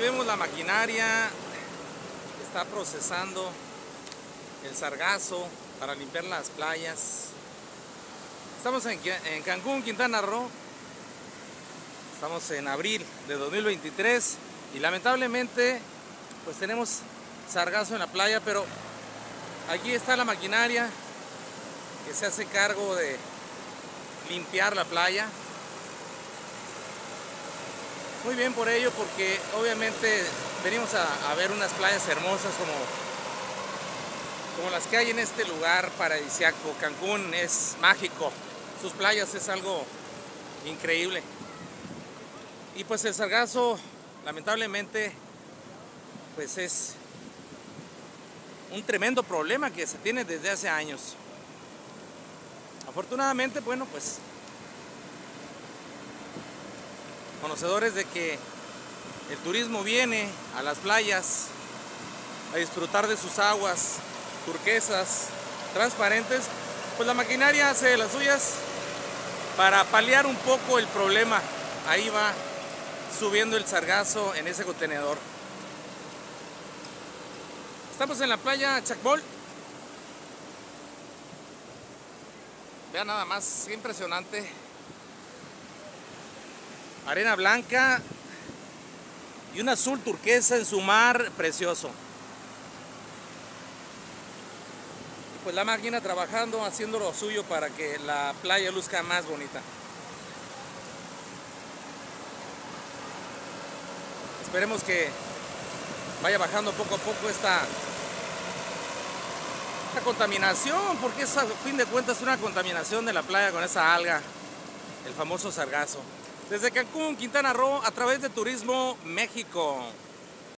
aquí vemos la maquinaria que está procesando el sargazo para limpiar las playas. Estamos en, en Cancún, Quintana Roo. Estamos en abril de 2023 y lamentablemente pues tenemos sargazo en la playa, pero aquí está la maquinaria que se hace cargo de limpiar la playa. Muy bien por ello, porque obviamente venimos a, ver unas playas hermosas como, como las que hay en este lugar paradisiaco. Cancún es mágico, sus playas es algo increíble. Y pues el sargazo, lamentablemente, pues es un tremendo problema que se tiene desde hace años. Afortunadamente, bueno, pues conocedores de que el turismo viene a las playas a disfrutar de sus aguas turquesas, transparentes, pues la maquinaria hace las suyas para paliar un poco el problema. Ahí va subiendo el sargazo en ese contenedor. Estamos en la playa Chacbol. Vean nada más, qué impresionante. Arena blanca y un azul turquesa en su mar precioso. pues la máquina trabajando, haciendo lo suyo para que la playa luzca más bonita. Esperemos que vaya bajando poco a poco esta, esta contaminación, porque es a fin de cuentas una contaminación de la playa con esa alga, el famoso sargazo. Desde Cancún, Quintana Roo, a través de Turismo México.